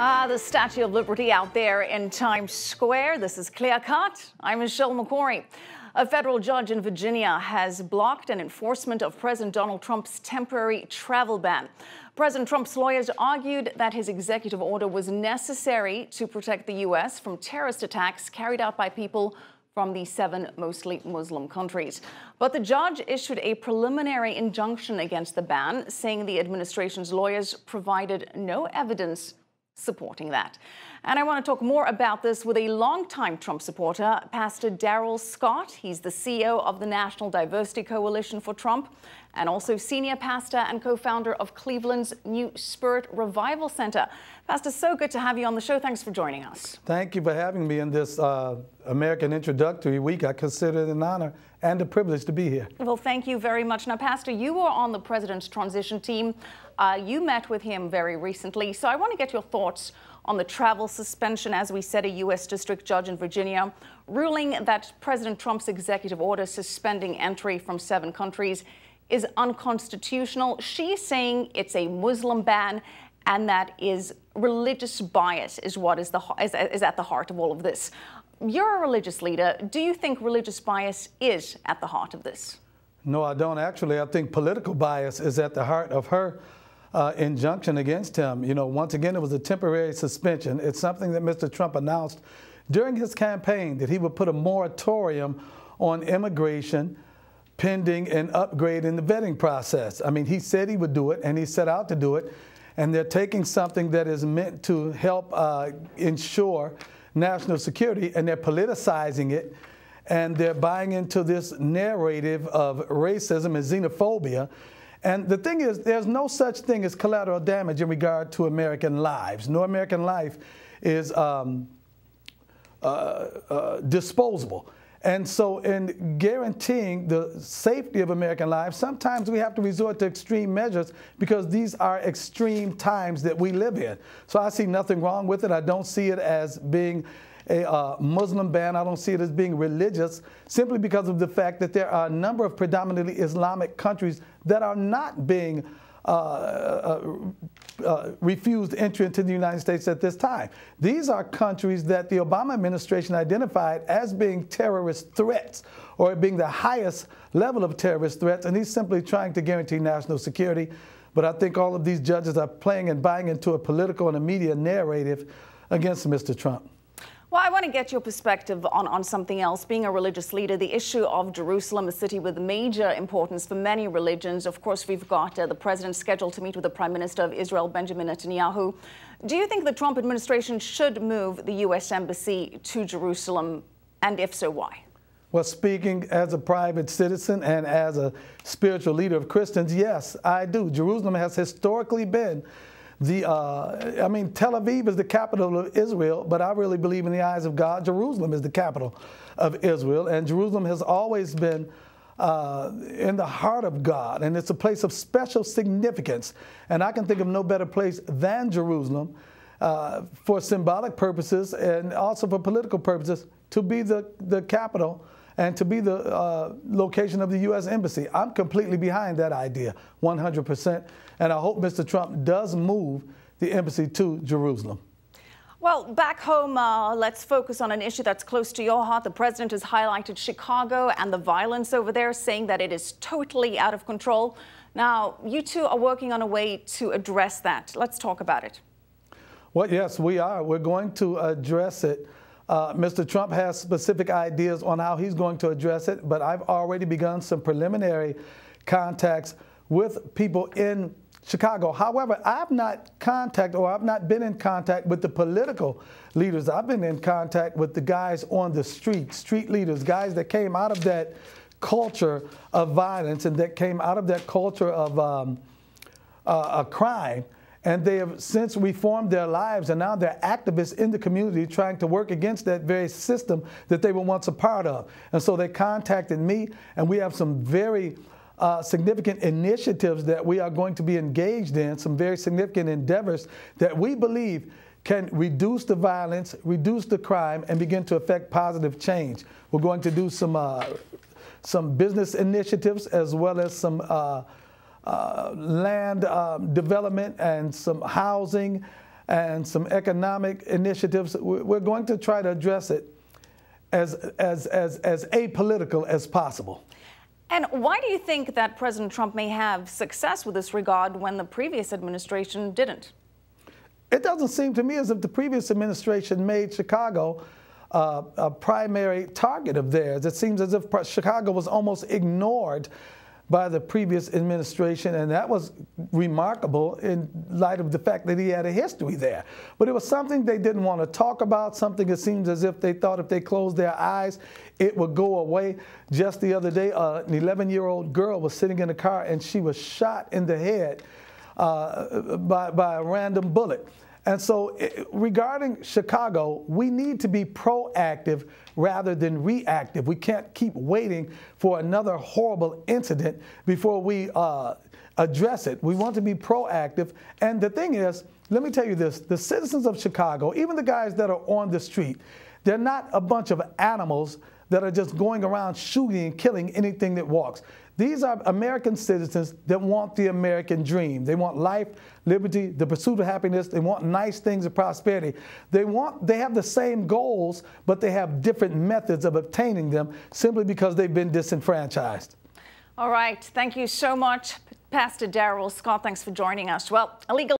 Ah, the Statue of Liberty out there in Times Square. This is Clear Cut. I'm Michelle Makori. A federal judge in Virginia has blocked an enforcement of President Donald Trump's temporary travel ban. President Trump's lawyers argued that his executive order was necessary to protect the U.S. from terrorist attacks carried out by people from the seven mostly Muslim countries. But the judge issued a preliminary injunction against the ban, saying the administration's lawyers provided no evidence supporting that. And I want to talk more about this with a longtime Trump supporter, Pastor Darrell Scott. He's the CEO of the National Diversity Coalition for Trump and also senior pastor and co-founder of Cleveland's New Spirit Revival Center. Pastor, so good to have you on the show. Thanks for joining us. Thank you for having me in this uh, American Introductory Week. I consider it an honor and a privilege to be here. Well, thank you very much. Now, Pastor, you were on the president's transition team. Uh, you met with him very recently, so I want to get your thoughts on the travel suspension, as we said, a U.S. district judge in Virginia ruling that President Trump's executive order suspending entry from seven countries is unconstitutional. She's saying it's a Muslim ban and that is religious bias is what is, the, is, is at the heart of all of this. You're a religious leader. Do you think religious bias is at the heart of this? No, I don't actually. I think political bias is at the heart of her uh, injunction against him. You know, once again, it was a temporary suspension. It's something that Mr. Trump announced during his campaign that he would put a moratorium on immigration pending an upgrade in the vetting process. I mean, he said he would do it, and he set out to do it. And they're taking something that is meant to help uh, ensure national security, and they're politicizing it, and they're buying into this narrative of racism and xenophobia and the thing is, there's no such thing as collateral damage in regard to American lives. No American life is um, uh, uh, disposable. And so, in guaranteeing the safety of American lives, sometimes we have to resort to extreme measures because these are extreme times that we live in. So, I see nothing wrong with it. I don't see it as being a uh, Muslim ban. I don't see it as being religious simply because of the fact that there are a number of predominantly Islamic countries that are not being uh, uh, uh, refused entry into the United States at this time. These are countries that the Obama administration identified as being terrorist threats or being the highest level of terrorist threats, and he's simply trying to guarantee national security. But I think all of these judges are playing and buying into a political and a media narrative against Mr. Trump. Well, I want to get your perspective on, on something else. Being a religious leader, the issue of Jerusalem, a city with major importance for many religions. Of course, we've got uh, the president scheduled to meet with the Prime Minister of Israel, Benjamin Netanyahu. Do you think the Trump administration should move the U.S. Embassy to Jerusalem? And if so, why? Well, speaking as a private citizen and as a spiritual leader of Christians, yes, I do. Jerusalem has historically been the, uh, I mean, Tel Aviv is the capital of Israel, but I really believe in the eyes of God, Jerusalem is the capital of Israel. And Jerusalem has always been uh, in the heart of God, and it's a place of special significance. And I can think of no better place than Jerusalem uh, for symbolic purposes and also for political purposes to be the, the capital and to be the uh, location of the U.S. Embassy. I'm completely behind that idea, 100%. And I hope Mr. Trump does move the embassy to Jerusalem. Well, back home, uh, let's focus on an issue that's close to your heart. The president has highlighted Chicago and the violence over there, saying that it is totally out of control. Now, you two are working on a way to address that. Let's talk about it. Well, yes, we are. We're going to address it. Uh, Mr. Trump has specific ideas on how he's going to address it, but I've already begun some preliminary contacts with people in Chicago. However, I've not contacted or I've not been in contact with the political leaders. I've been in contact with the guys on the street, street leaders, guys that came out of that culture of violence and that came out of that culture of um, uh, a crime and they have since reformed their lives and now they're activists in the community trying to work against that very system that they were once a part of. And so they contacted me, and we have some very uh, significant initiatives that we are going to be engaged in, some very significant endeavors that we believe can reduce the violence, reduce the crime, and begin to affect positive change. We're going to do some, uh, some business initiatives as well as some uh, uh, land um, development and some housing and some economic initiatives. We're going to try to address it as, as, as, as apolitical as possible. And why do you think that President Trump may have success with this regard when the previous administration didn't? It doesn't seem to me as if the previous administration made Chicago uh, a primary target of theirs. It seems as if Chicago was almost ignored by the previous administration, and that was remarkable in light of the fact that he had a history there. But it was something they didn't want to talk about, something it seems as if they thought if they closed their eyes, it would go away. Just the other day, uh, an 11 year old girl was sitting in a car and she was shot in the head uh, by, by a random bullet. And so, regarding Chicago, we need to be proactive rather than reactive. We can't keep waiting for another horrible incident before we uh, address it. We want to be proactive. And the thing is, let me tell you this the citizens of Chicago, even the guys that are on the street, they're not a bunch of animals that are just going around shooting and killing anything that walks. These are American citizens that want the American dream. They want life, liberty, the pursuit of happiness. They want nice things of prosperity. They want they have the same goals, but they have different methods of obtaining them simply because they've been disenfranchised. All right. Thank you so much, Pastor Darrell Scott. Thanks for joining us. Well, illegal